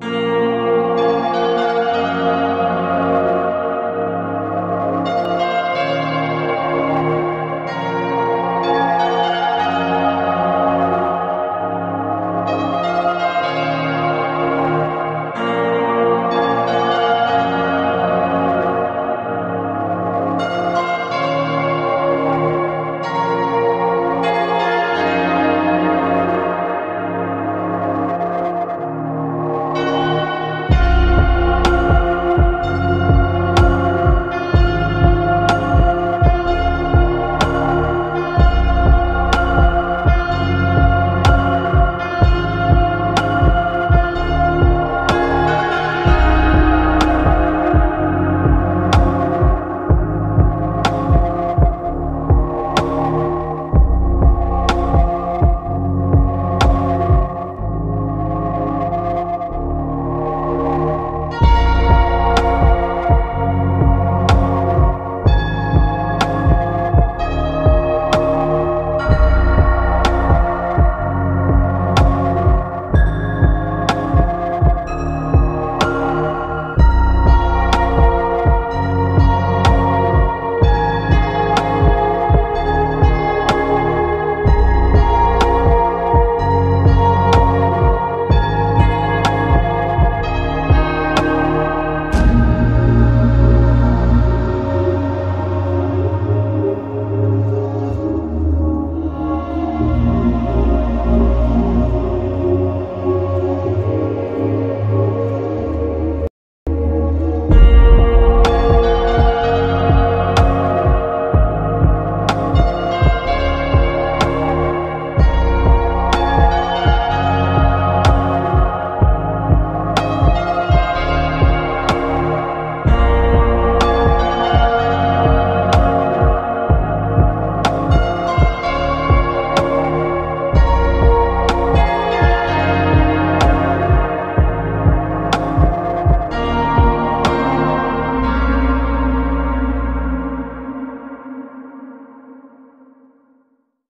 you